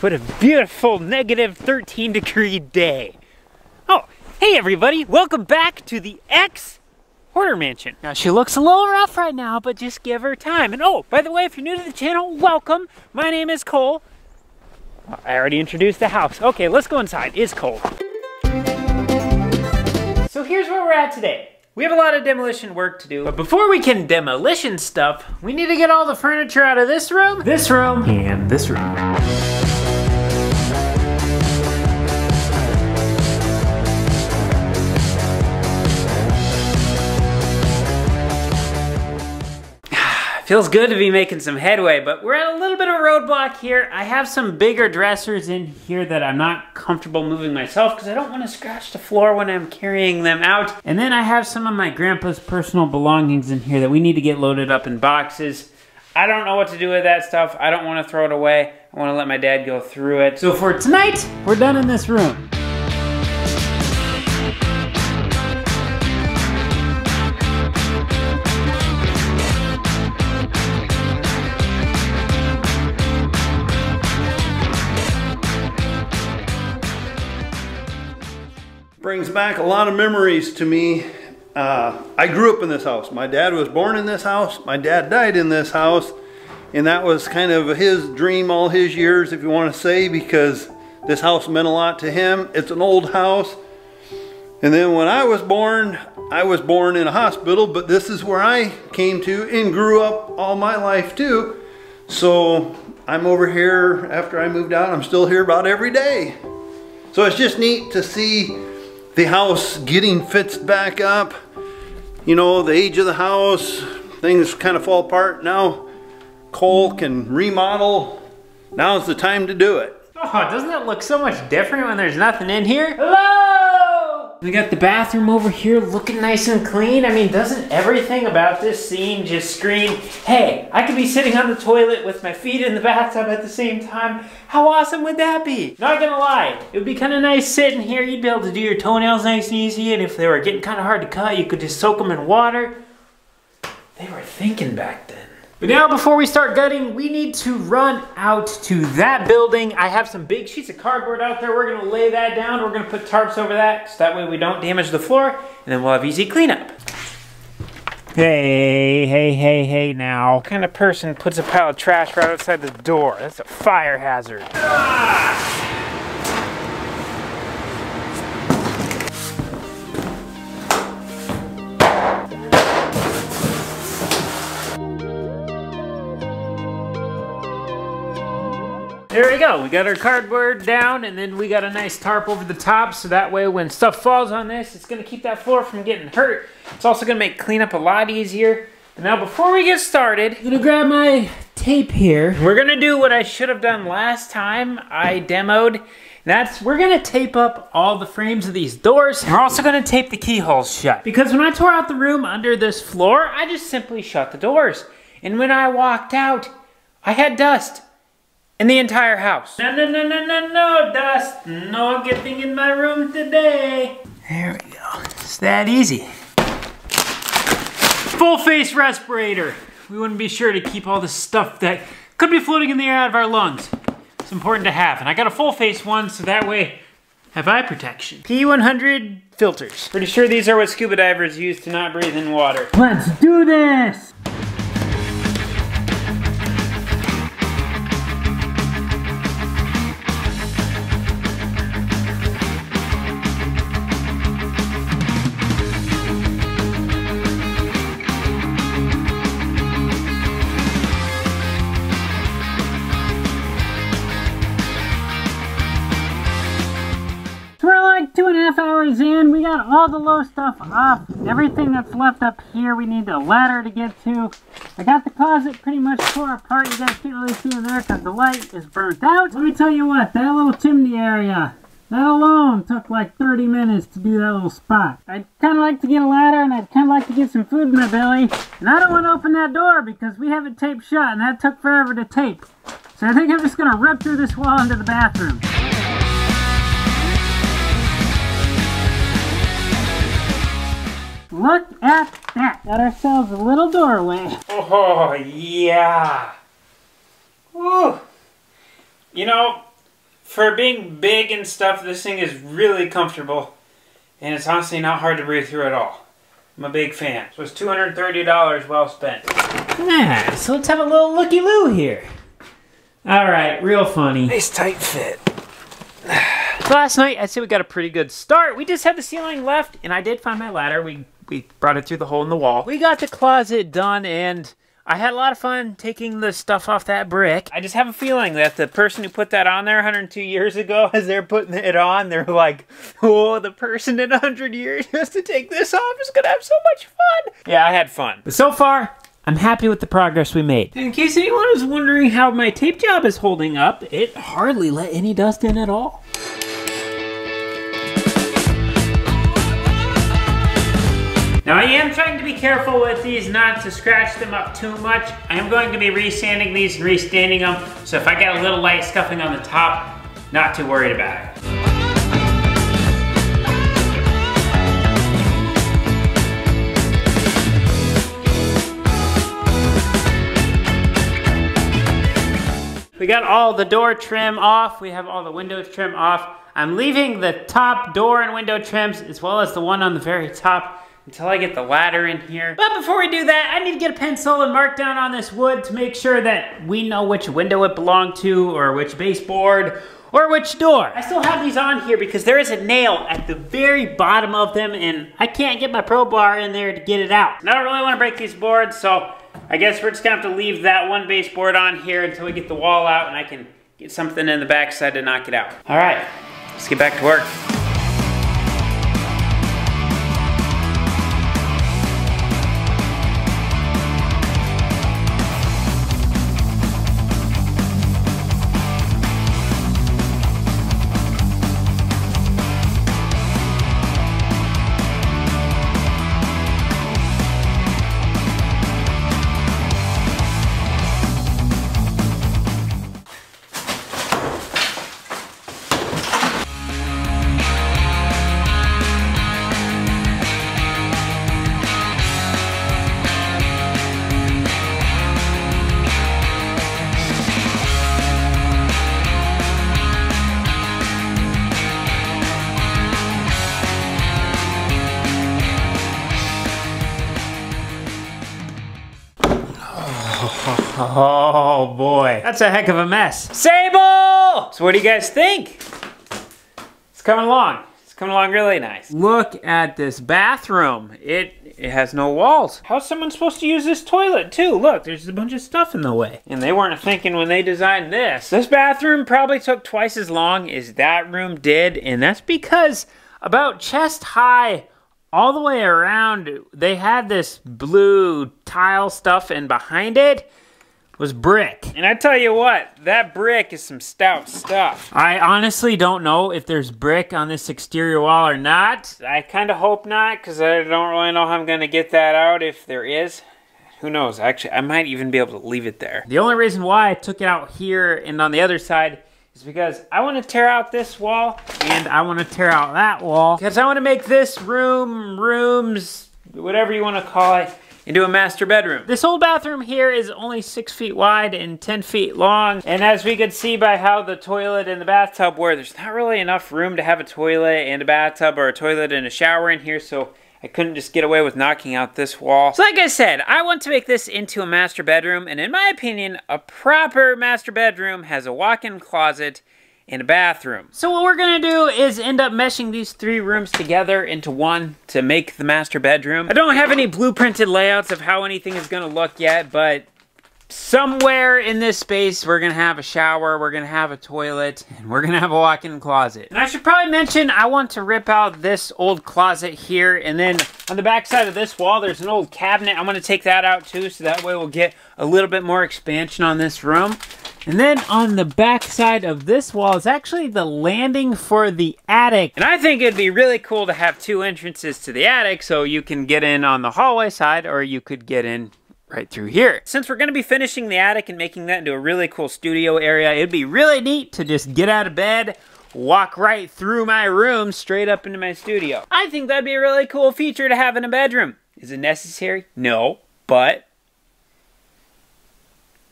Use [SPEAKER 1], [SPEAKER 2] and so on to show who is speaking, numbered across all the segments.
[SPEAKER 1] what a beautiful negative 13 degree day. Oh, hey everybody, welcome back to the Ex Hoarder Mansion. Now she looks a little rough right now, but just give her time. And oh, by the way, if you're new to the channel, welcome. My name is Cole. I already introduced the house. Okay, let's go inside. It's cold. So here's where we're at today. We have a lot of demolition work to do, but before we can demolition stuff, we need to get all the furniture out of this room, this room, and this room. Feels good to be making some headway, but we're at a little bit of a roadblock here. I have some bigger dressers in here that I'm not comfortable moving myself because I don't want to scratch the floor when I'm carrying them out. And then I have some of my grandpa's personal belongings in here that we need to get loaded up in boxes. I don't know what to do with that stuff. I don't want to throw it away. I want to let my dad go through it. So for tonight, we're done in this room.
[SPEAKER 2] Back a lot of memories to me. Uh, I grew up in this house. My dad was born in this house. My dad died in this house. And that was kind of his dream all his years, if you want to say, because this house meant a lot to him. It's an old house. And then when I was born, I was born in a hospital, but this is where I came to and grew up all my life too. So I'm over here after I moved out. I'm still here about every day. So it's just neat to see the house getting fixed back up. You know, the age of the house, things kind of fall apart. Now Cole can remodel. Now's the time to do it.
[SPEAKER 1] Oh, doesn't it look so much different when there's nothing in here? Hello! We got the bathroom over here looking nice and clean. I mean, doesn't everything about this scene just scream, hey, I could be sitting on the toilet with my feet in the bathtub at the same time. How awesome would that be? Not gonna lie, it would be kind of nice sitting here. You'd be able to do your toenails nice and easy, and if they were getting kind of hard to cut, you could just soak them in water. They were thinking back then. But now before we start gutting, we need to run out to that building. I have some big sheets of cardboard out there. We're gonna lay that down. We're gonna put tarps over that so that way we don't damage the floor and then we'll have easy cleanup. Hey, hey, hey, hey now. What kind of person puts a pile of trash right outside the door? That's a fire hazard. Ah! Go. We got our cardboard down and then we got a nice tarp over the top so that way when stuff falls on this, it's going to keep that floor from getting hurt. It's also going to make cleanup a lot easier. But now before we get started, I'm going to grab my tape here. We're going to do what I should have done last time I demoed. That's, we're gonna tape up all the frames of these doors. And we're also gonna tape the keyholes shut. Because when I tore out the room under this floor, I just simply shut the doors. And when I walked out, I had dust in the entire house. No, no, no, no, no, no, dust. No getting in my room today. There we go. It's that easy. Full face respirator. We want to be sure to keep all the stuff that could be floating in the air out of our lungs. It's important to have. And I got a full face one so that way have eye protection. P100 filters. Pretty sure these are what scuba divers use to not breathe in water. Let's do this! In. We got all the low stuff off. Everything that's left up here, we need a ladder to get to. I got the closet pretty much tore apart. You guys can't really see in there because the light is burnt out. Let me tell you what, that little chimney area, that alone took like 30 minutes to do that little spot. I'd kind of like to get a ladder and I'd kind of like to get some food in my belly. And I don't want to open that door because we have it taped shut and that took forever to tape. So I think I'm just going to rip through this wall into the bathroom. Look at that. Got ourselves a little doorway. Oh, yeah. Woo. You know, For being big and stuff, this thing is really comfortable. And it's honestly not hard to breathe through at all. I'm a big fan. So it's $230 well spent. Yeah, so let's have a little looky-loo here. All right, real funny. Nice tight fit. Last night, I'd say we got a pretty good start. We just had the ceiling left, and I did find my ladder. We we brought it through the hole in the wall. We got the closet done, and I had a lot of fun taking the stuff off that brick. I just have a feeling that the person who put that on there 102 years ago, as they're putting it on, they're like, oh, the person in 100 years has to take this off is gonna have so much fun. Yeah, I had fun. But so far, I'm happy with the progress we made. In case anyone was wondering how my tape job is holding up, it hardly let any dust in at all. Now I am trying to be careful with these not to scratch them up too much. I am going to be resanding these and restanding them, so if I get a little light scuffing on the top, not too worried about it. We got all the door trim off. We have all the window trim off. I'm leaving the top door and window trims as well as the one on the very top until I get the ladder in here. But before we do that, I need to get a pencil and mark down on this wood to make sure that we know which window it belonged to or which baseboard or which door. I still have these on here because there is a nail at the very bottom of them and I can't get my pro bar in there to get it out. And I don't really want to break these boards, so I guess we're just gonna have to leave that one baseboard on here until we get the wall out and I can get something in the backside to knock it out. All right, let's get back to work. Oh boy, that's a heck of a mess. Sable! So what do you guys think? It's coming along. It's coming along really nice. Look at this bathroom. It, it has no walls. How's someone supposed to use this toilet too? Look, there's a bunch of stuff in the way. And they weren't thinking when they designed this. This bathroom probably took twice as long as that room did, and that's because about chest high all the way around, they had this blue tile stuff, and behind it, was brick. And I tell you what, that brick is some stout stuff. I honestly don't know if there's brick on this exterior wall or not. I kind of hope not, because I don't really know how I'm going to get that out if there is. Who knows? Actually, I might even be able to leave it there. The only reason why I took it out here and on the other side is because I want to tear out this wall and I want to tear out that wall because I want to make this room, rooms, whatever you want to call it, into a master bedroom. This old bathroom here is only six feet wide and 10 feet long. And as we could see by how the toilet and the bathtub were, there's not really enough room to have a toilet and a bathtub or a toilet and a shower in here. So I couldn't just get away with knocking out this wall. So like I said, I want to make this into a master bedroom. And in my opinion, a proper master bedroom has a walk-in closet and a bathroom. So what we're gonna do is end up meshing these three rooms together into one to make the master bedroom. I don't have any blueprinted layouts of how anything is gonna look yet, but somewhere in this space we're gonna have a shower, we're gonna have a toilet, and we're gonna have a walk-in closet. And I should probably mention I want to rip out this old closet here, and then on the back side of this wall there's an old cabinet. I'm gonna take that out too, so that way we'll get a little bit more expansion on this room. And then on the back side of this wall is actually the landing for the attic. And I think it'd be really cool to have two entrances to the attic so you can get in on the hallway side or you could get in right through here. Since we're going to be finishing the attic and making that into a really cool studio area, it'd be really neat to just get out of bed, walk right through my room straight up into my studio. I think that'd be a really cool feature to have in a bedroom. Is it necessary? No, but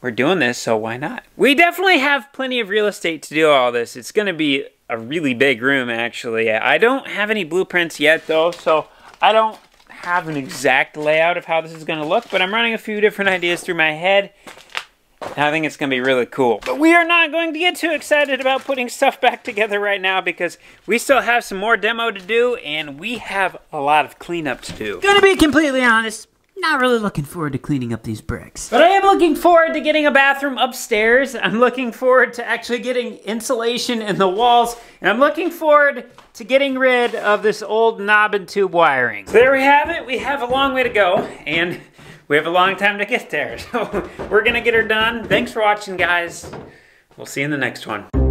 [SPEAKER 1] we're doing this, so why not? We definitely have plenty of real estate to do all this. It's gonna be a really big room, actually. I don't have any blueprints yet, though, so I don't have an exact layout of how this is gonna look, but I'm running a few different ideas through my head. I think it's gonna be really cool. But we are not going to get too excited about putting stuff back together right now because we still have some more demo to do and we have a lot of cleanup to do.
[SPEAKER 3] Gonna be completely honest, not really looking forward to cleaning up these bricks.
[SPEAKER 1] But I am looking forward to getting a bathroom upstairs. I'm looking forward to actually getting insulation in the walls. And I'm looking forward to getting rid of this old knob and tube wiring. So there we have it. We have a long way to go. And we have a long time to get there. So we're gonna get her done. Thanks for watching, guys. We'll see you in the next one.